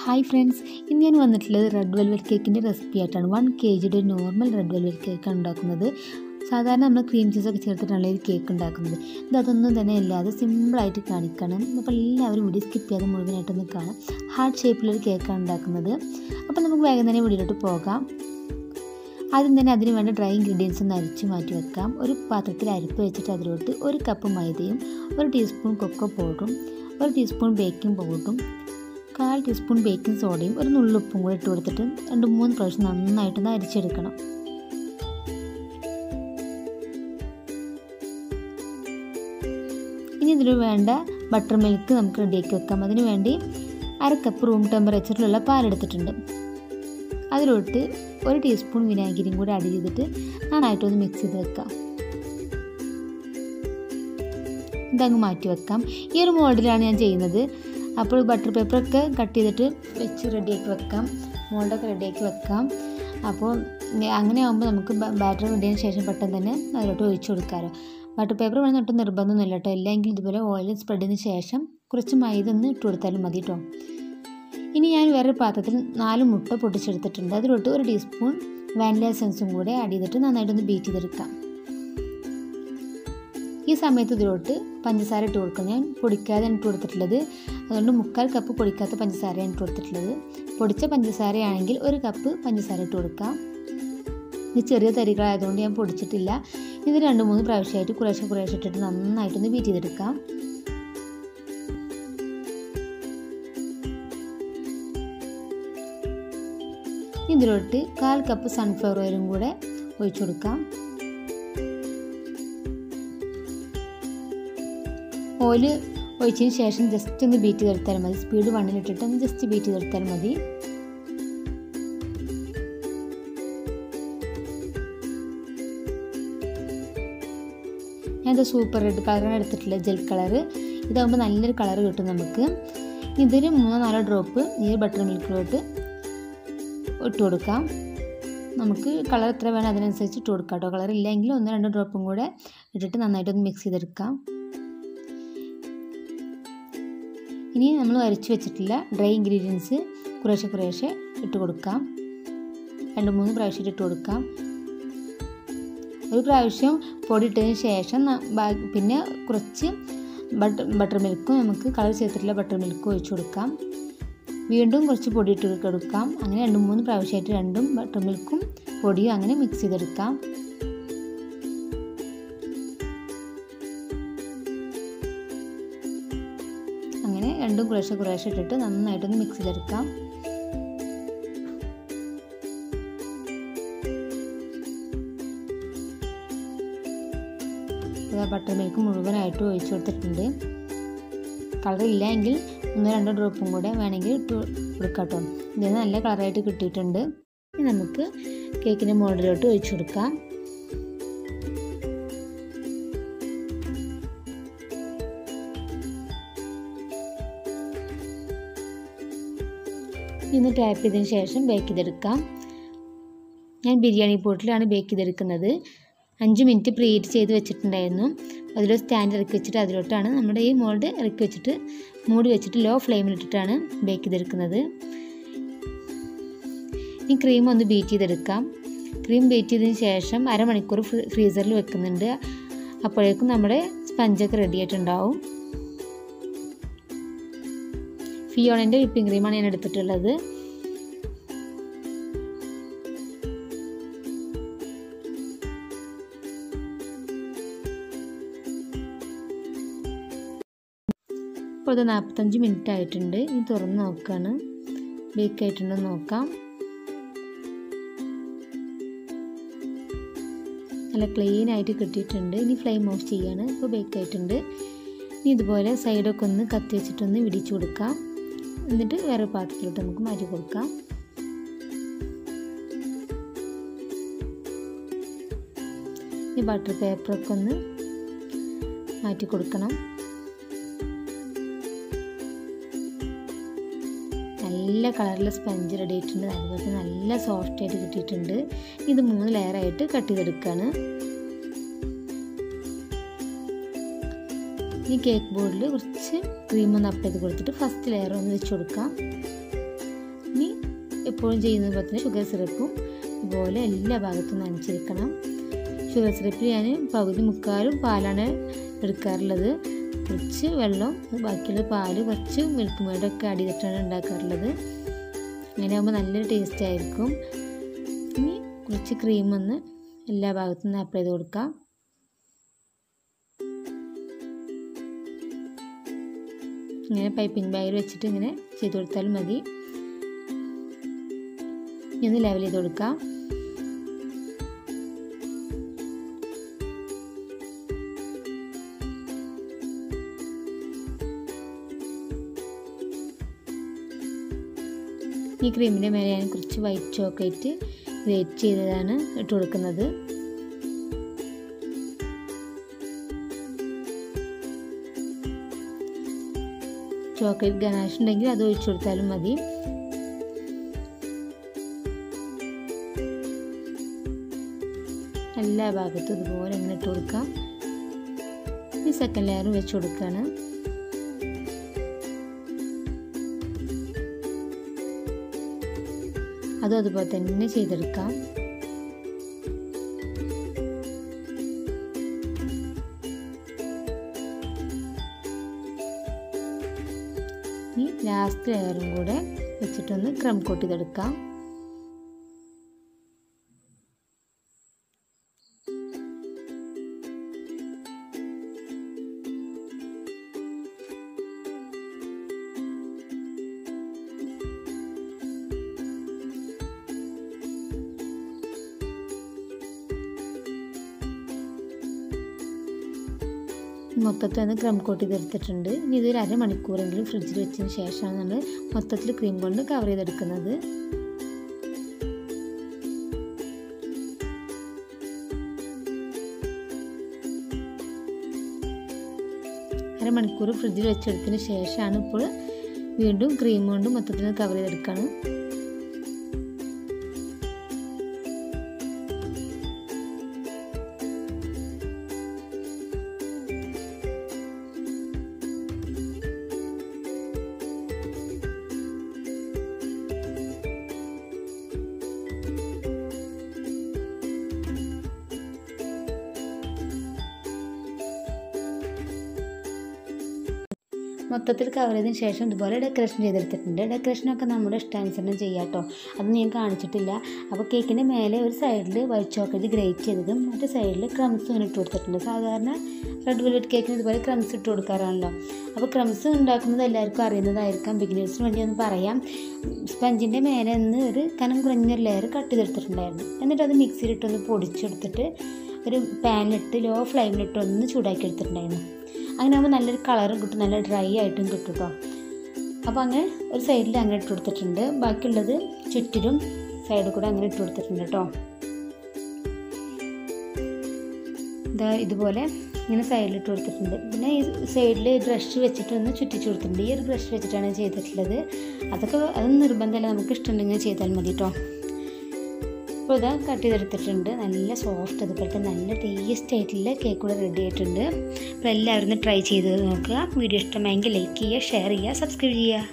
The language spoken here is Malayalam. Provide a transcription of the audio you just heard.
ഹായ് ഫ്രണ്ട്സ് ഇന്ന് ഞാൻ വന്നിട്ടുള്ളത് റെഡ് വെൽവെറ്റ് കേക്കിന്റെ റെസിപ്പി ആയിട്ടാണ്. വൺ കെ ജിയുടെ നോർമൽ റെഡ് വെൽവെറ്റ് കേക്കാണ് ഉണ്ടാക്കുന്നത്. സാധാരണ നമ്മൾ ക്രീം ചീസൊക്കെ ചേർത്തിട്ടാണ് ഈ കേക്ക് ഉണ്ടാക്കുന്നത്. ഇത് അതൊന്നും തന്നെ ഇല്ലാതെ സിമ്പിളായിട്ട് കാണിക്കണം. അപ്പോൾ എല്ലാവരും വീഡിയോ സ്കിപ്പ് ചെയ്യാതെ മുഴുവനായിട്ടൊന്ന് കാണാം. ഹാർട്ട് ഷേപ്പിലൊരു കേക്കാണ് ഉണ്ടാക്കുന്നത്. അപ്പോൾ നമുക്ക് വേഗം തന്നെ വീഡിയോയിലോട്ട് പോകാം. ആദ്യം തന്നെ അതിന് വേണ്ട ഡ്രൈ ഇൻഗ്രീഡിയൻസ് ഒന്ന് അരിച്ച് മാറ്റി വെക്കാം. ഒരു പാത്രത്തിൽ അരിപ്പ് വെച്ചിട്ട് അതിലോട്ട് ഒരു കപ്പ് മൈദയും ഒരു ടീസ്പൂൺ കൊക്കോ പൗഡറും ഒരു ടീസ്പൂൺ ബേക്കിംഗ് പൗഡറും കാൽ ടീസ്പൂൺ ബേക്കിംഗ് സോഡയും ഒരു നുള്ളുപ്പും കൂടി ഇട്ട് കൊടുത്തിട്ട് രണ്ട് മൂന്ന് പ്രാവശ്യം നന്നായിട്ടൊന്ന് അരിച്ചെടുക്കണം. ഇനി ഇതിന് വേണ്ട ബട്ടർ മിൽക്ക് നമുക്ക് റെഡിയാക്കി വെക്കാം. അതിന് വേണ്ടി അര കപ്പ് റൂം ടെമ്പറേച്ചറിലുള്ള പാലെടുത്തിട്ടുണ്ട് അതിലോട്ട് ഒരു ടീസ്പൂൺ വിനാഗിരിയും കൂടി ആഡ് ചെയ്തിട്ട് നന്നായിട്ടൊന്ന് മിക്സ് ചെയ്ത് വെക്കാം. ഇതങ്ങ് മാറ്റി വെക്കാം. ഈ ഒരു മോഡലാണ് ഞാൻ ചെയ്യുന്നത്. അപ്പോൾ ബട്ടർ പേപ്പറൊക്കെ കട്ട് ചെയ്തിട്ട് വെച്ച് റെഡിയാക്കി വെക്കാം. മോൾഡൊക്കെ റെഡിയാക്കി വെക്കാം. അപ്പോൾ അങ്ങനെ ആകുമ്പോൾ നമുക്ക് ബാറ്റർ റെഡിയതിന് ശേഷം പെട്ടെന്ന് തന്നെ അതിലോട്ട് ഒഴിച്ചു കൊടുക്കാമല്ലോ ബട്ടർ പേപ്പർ വേണമെന്ന് ഒട്ടും നിർബന്ധമൊന്നുമില്ല കേട്ടോ. ഇല്ലെങ്കിൽ ഇതുപോലെ ഓയിൽ സ്പ്രെഡ് ചെയ്തതിന് ശേഷം കുറച്ച് മൈദ ഒന്ന് ഇട്ട് കൊടുത്താലും മതി കേട്ടോ. ഇനി ഞാൻ വേറൊരു പാത്രത്തിൽ നാല് മുട്ട പൊട്ടിച്ചെടുത്തിട്ടുണ്ട്. അതിലോട്ട് ഒരു ടീസ്പൂൺ വാനില എസൻസും കൂടെ ആഡ് ചെയ്തിട്ട് നന്നായിട്ടൊന്ന് ബീറ്റ് ചെയ്തെടുക്കാം. ഈ സമയത്ത് ഇതിലോട്ട് പഞ്ചസാര ഇട്ട് കൊടുക്കും. ഞാൻ പൊടിക്കാതെ ഇട്ട് കൊടുത്തിട്ടുള്ളത്. അതുകൊണ്ട് മുക്കാൽ കപ്പ് പൊടിക്കാത്ത പഞ്ചസാരയാണ് ഇട്ട് കൊടുത്തിട്ടുള്ളത്. പൊടിച്ച പഞ്ചസാരയാണെങ്കിൽ ഒരു കപ്പ് പഞ്ചസാര ഇട്ട് കൊടുക്കാം. ഇത് ചെറിയ തരികളായതുകൊണ്ട് ഞാൻ പൊടിച്ചിട്ടില്ല. ഇത് രണ്ട് മൂന്ന് പ്രാവശ്യമായിട്ട് കുറേശ്ശെ കുറേശ്ശെ ഇട്ടിട്ട് നന്നായിട്ടൊന്ന് ബീറ്റ് ചെയ്തെടുക്കാം. ഇതിലോട്ട് കാൽ കപ്പ് സൺഫ്ലവർ ഓയിലും കൂടെ ഒഴിച്ചു കൊടുക്കാം. ഓയിൽ ഒഴിച്ചതിന് ശേഷം ജസ്റ്റ് ഒന്ന് ബീറ്റ് ചെയ്തെടുത്താൽ മതി. സ്പീഡ് വണ്ണിലിട്ടിട്ട് ഒന്ന് ജസ്റ്റ് ബീറ്റ് ചെയ്തെടുത്താൽ മതി. ഞാനിത് സൂപ്പർ റെഡ് കളറാണ് എടുത്തിട്ടുള്ളത് ജെൽ കളർ ഇതാകുമ്പോൾ നല്ലൊരു കളർ കിട്ടും നമുക്ക്. ഇതൊരു മൂന്നോ നാലോ ഡ്രോപ്പ് ഈ ബട്ടർ മിൽക്കിലോട്ട് ഇട്ട് കൊടുക്കാം. നമുക്ക് കളർ എത്ര വേണം അതിനനുസരിച്ച് ഇട്ട് കൊടുക്കാം കേട്ടോ. കളർ ഇല്ലെങ്കിൽ ഒന്ന് രണ്ട് ഡ്രോപ്പും കൂടെ ഇട്ടിട്ട് നന്നായിട്ടൊന്ന് മിക്സ് ചെയ്തെടുക്കാം. ഇനി നമ്മൾ അരച്ച് വെച്ചിട്ടില്ല ഡ്രൈ ഇൻഗ്രീഡിയൻസ് കുറേശ്ശെ കുറേശ്ശെ ഇട്ട് കൊടുക്കാം. രണ്ട് മൂന്ന് പ്രാവശ്യം ഇട്ട് കൊടുക്കാം. ഒരു പ്രാവശ്യം പൊടി ഇട്ടതിന് ശേഷം പിന്നെ കുറച്ച് ബട്ടർ ബട്ടർ മിൽക്കും നമുക്ക് കളർ ചേർത്തിട്ടുള്ള ബട്ടർ മിൽക്കും ഒഴിച്ചു കൊടുക്കാം. വീണ്ടും കുറച്ച് പൊടി ഇട്ട് കൊടുക്കാം. അങ്ങനെ രണ്ട് മൂന്ന് പ്രാവശ്യമായിട്ട് രണ്ടും ബട്ടർ മിൽക്കും പൊടിയും അങ്ങനെ മിക്സ് ചെയ്തെടുക്കാം. രണ്ടും കുറേശ്ശെ കുറേശ്ശെ ഇട്ടിട്ട് നന്നായിട്ടൊന്ന് മിക്സ് ചെയ്തെടുക്കാം. ബട്ടർ മിൽക്ക് മുഴുവനായിട്ട് ഒഴിച്ചു കൊടുത്തിട്ടുണ്ട്. കളർ ഇല്ല എങ്കിൽ ഒന്നോ രണ്ടോ ഡ്രോപ്പും കൂടെ വേണമെങ്കിൽ ഇട്ട് കൊടുക്കാം കേട്ടോ ഇതിന് നല്ല കളറായിട്ട് കിട്ടിയിട്ടുണ്ട്. നമുക്ക് കേക്കിന്റെ മോഡലിലോട്ട് ഒഴിച്ചു കൊടുക്കാം. ഇന്ന് ടാപ്പ് ചെയ്തതിന് ശേഷം ബേക്ക് ചെയ്തെടുക്കാം. ഞാൻ ബിരിയാണി പോട്ടിലാണ് ബേക്ക് ചെയ്തെടുക്കുന്നത്. അഞ്ച് മിനിറ്റ് പ്രീഹീറ്റ് ചെയ്ത് വെച്ചിട്ടുണ്ടായിരുന്നു. അതിലൊരു സ്റ്റാൻഡ് ഇറക്കി വെച്ചിട്ട് അതിലോട്ടാണ് നമ്മുടെ ഈ മോൾഡ് ഇറക്കി വെച്ചിട്ട് മൂടി വെച്ചിട്ട് ലോ ഫ്ലെയിമിലിട്ടിട്ടാണ് ബേക്ക് ചെയ്തെടുക്കുന്നത്. ഈ ക്രീം ഒന്ന് ബീറ്റ് ചെയ്തെടുക്കാം. ക്രീം ബീറ്റ് ചെയ്തതിന് ശേഷം അരമണിക്കൂർ ഫ്രീസറിൽ വെക്കുന്നുണ്ട്. അപ്പോഴേക്കും നമ്മുടെ സ്പഞ്ചൊക്കെ റെഡി ആയിട്ടുണ്ടാവും. ഫിയോണിന്റെ വിപ്പിംഗ് ക്രീമാണ് ഞാൻ എടുത്തിട്ടുള്ളത്. ഇപ്പോൾ ഇത് നാൽപ്പത്തഞ്ച് മിനിറ്റ് ആയിട്ടുണ്ട്. ഇനി തുറന്ന് നോക്കുകയാണ് ബേക്ക് ആയിട്ടുണ്ടോ നോക്കാം. നല്ല ക്ലീൻ ആയിട്ട് കിട്ടിയിട്ടുണ്ട്. ഇനി ഫ്ലെയിം ഓഫ് ചെയ്യാണ്. ഇപ്പോൾ ബേക്ക് ആയിട്ടുണ്ട്. ഇനി ഇതുപോലെ സൈഡൊക്കെ ഒന്ന് കത്തി വെച്ചിട്ടൊന്ന് വിടിച്ചു കൊടുക്കാം. എന്നിട്ട് വേറെ പാത്രത്തിലോട്ട് നമുക്ക് മാറ്റി കൊടുക്കാം. ഈ ബട്ടർ പേപ്പറൊക്കെ ഒന്ന് മാറ്റി കൊടുക്കണം. നല്ല കളറിൽ സ്പഞ്ച് റെഡി ആയിട്ടുണ്ട്. അതുപോലെ നല്ല സോഫ്റ്റ് ആയിട്ട് കിട്ടിയിട്ടുണ്ട്. ഇത് മൂന്ന് ലെയറായിട്ട് കട്ട് ചെയ്തെടുക്കുകയാണ് ഈ കേക്ക് ബോർഡിൽ കുറച്ച് ക്രീം ഒന്ന് അപ്ലൈ ചെയ്ത് കൊടുത്തിട്ട് ഫസ്റ്റ് ലെയർ ഒന്ന് വെച്ച് കൊടുക്കാം. ഇനി എപ്പോഴും ചെയ്യുന്നത് പോലെ തന്നെ ഷുഗർ സിറപ്പും ഇതുപോലെ എല്ലാ ഭാഗത്തും നനച്ചിരിക്കണം. ഷുഗർ സിറപ്പിൽ ഞാൻ പകുതി മുക്കാലും പാലാണ് എടുക്കാറുള്ളത്. കുറച്ച് വെള്ളം ബാക്കിയുള്ള പാൽ കുറച്ച് മിൽക്ക് മേഡൊക്കെ അടി ചെയ്തിട്ടാണ് ഉണ്ടാക്കാറുള്ളത്. അങ്ങനെ ആകുമ്പോൾ നല്ലൊരു ടേസ്റ്റ് ആയിരിക്കും. ഇനി കുറച്ച് ക്രീം ഒന്ന് എല്ലാ ഭാഗത്തും അപ്ലൈ ചെയ്ത് കൊടുക്കാം. ഇങ്ങനെ പൈപ്പിംഗ് ബാഗിൽ വെച്ചിട്ട് ഇങ്ങനെ ചെയ്ത് കൊടുത്താൽ മതി. ഇനി ഒന്ന് ലെവൽ ചെയ്ത് കൊടുക്കാം. ഈ ക്രീമിന്റെ മേലെ ഞാൻ കുറച്ച് വൈറ്റ് ചോക്ലേറ്റ് ഗ്രേറ്റ് ചെയ്തതാണ് ഇട്ട് കൊടുക്കുന്നത്. ചോക്ലേറ്റ് ഗനാഷ് ഉണ്ടെങ്കിൽ അത് ഒഴിച്ചു കൊടുത്താലും മതി. എല്ലാ ഭാഗത്തും ഇതുപോലെ ഇങ്ങനെ ഇട്ട് കൊടുക്കാം ഈ സെക്കൻഡ് ലെയർ വെച്ച് കൊടുക്കുകയാണ്. അതും അതുപോലെ തന്നെ ചെയ്തെടുക്കാം. ലെയറും കൂടെ വെച്ചിട്ടൊന്ന് ക്രം കോട്ട് ചെയ്തെടുക്കാം മൊത്തത്തിൽ ക്രം കോട്ട് ചെയ്തെടുത്തിട്ടുണ്ട് ഇനി ഇതൊരു അരമണിക്കൂറെങ്കിലും ഫ്രിഡ്ജിൽ വെച്ചതിന് ശേഷമാണ് നമ്മൾ മൊത്തത്തിൽ ക്രീം കൊണ്ട് കവർ ചെയ്തെടുക്കുന്നത്. അരമണിക്കൂർ ഫ്രിഡ്ജിൽ വെച്ചെടുത്തതിന് ശേഷമാണ് ഇപ്പോൾ വീണ്ടും ക്രീം കൊണ്ട് മൊത്തത്തിൽ കവർ ചെയ്തെടുക്കുകയാണ് മൊത്തത്തിൽ കവർ ചെയ്തതിന് ശേഷം ഇതുപോലെ ഡെക്കറേഷൻ ചെയ്തെടുത്തിട്ടുണ്ട്. ഡെക്കറേഷനൊക്കെ നമ്മുടെ ഇഷ്ടാനുസരണം ചെയ്യാം കേട്ടോ അത് ഞാൻ കാണിച്ചിട്ടില്ല. അപ്പോൾ കേക്കിന്റെ മേലെ ഒരു സൈഡിൽ വൈറ്റ് ചോക്ലേറ്റ് ഗ്രേറ്റ് ചെയ്തതും മറ്റേ സൈഡിൽ ക്രംസ് ഇങ്ങനെ ഇട്ട് കൊടുത്തിട്ടുണ്ട്. സാധാരണ റെഡ് വെൽവെറ്റ് കേക്കിന് ഇതുപോലെ ക്രംസ് ഇട്ട് കൊടുക്കാറാണല്ലോ. അപ്പോൾ ക്രംസ് ഉണ്ടാക്കുന്നത് എല്ലാവർക്കും അറിയുന്നതായിരിക്കാം. ബിഗിനേഴ്സിന് വേണ്ടി ഒന്ന് പറയാം. സ്പഞ്ചിന്റെ മേലെ നിന്ന് ഒരു കനം കുറഞ്ഞൊരു ലെയർ കട്ട് ചെയ്തെടുത്തിട്ടുണ്ടായിരുന്നു. എന്നിട്ട് അത് മിക്സിയിലിട്ടൊന്ന് പൊടിച്ചെടുത്തിട്ട് ഒരു പാനിലിട്ട് ലോ ഫ്ലെയിമിലിട്ട് ഒന്ന് ചൂടാക്കി എടുത്തിട്ടുണ്ടായിരുന്നു അങ്ങനെ ആകുമ്പോൾ നല്ലൊരു കളറും കിട്ടും നല്ല ഡ്രൈ ആയിട്ടും കിട്ടും കേട്ടോ അപ്പോൾ അങ്ങനെ ഒരു സൈഡിൽ അങ്ങനെ ഇട്ട് കൊടുത്തിട്ടുണ്ട്. ബാക്കിയുള്ളത് ചുറ്റിലും സൈഡിൽ കൂടെ അങ്ങനെ ഇട്ട് കൊടുത്തിട്ടുണ്ട് കേട്ടോ ഇതാ ഇതുപോലെ ഇങ്ങനെ സൈഡിൽ ഇട്ട് കൊടുത്തിട്ടുണ്ട്. പിന്നെ ഈ സൈഡിൽ ബ്രഷ് വെച്ചിട്ട് ഒന്ന് ചുറ്റിച്ച് കൊടുത്തിട്ടുണ്ട്. ഈ ഒരു ബ്രഷ് വെച്ചിട്ടാണ് ചെയ്തിട്ടുള്ളത്. അതൊക്കെ അത് നിർബന്ധമല്ല. നമുക്ക് ഇഷ്ടമുണ്ടെങ്കിൽ ചെയ്താൽ മതി കേട്ടോ അപ്പോൾ ഇത് കട്ട് ചെയ്തെടുത്തിട്ടുണ്ട്. നല്ല സോഫ്റ്റ് അതുപോലത്തെ നല്ല ടേസ്റ്റ് ആയിട്ടുള്ള കേക്ക് കൂടെ റെഡി ആയിട്ടുണ്ട്. അപ്പോൾ എല്ലാവരും ട്രൈ ചെയ്ത് നോക്കുക. വീഡിയോ ഇഷ്ടമായെങ്കിൽ ലൈക്ക് ചെയ്യുക ഷെയർ ചെയ്യുക സബ്സ്ക്രൈബ് ചെയ്യുക.